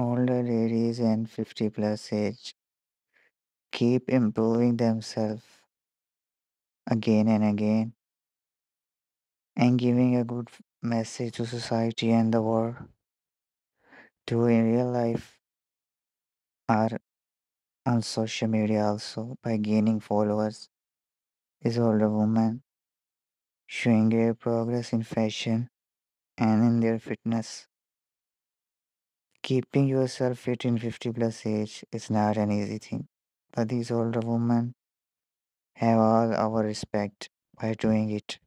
older ladies and 50 plus age keep improving themselves again and again and giving a good message to society and the world to in real life are on social media also by gaining followers is older women showing their progress in fashion and in their fitness. Keeping yourself fit in 50 plus age is not an easy thing, but these older women have all our respect by doing it.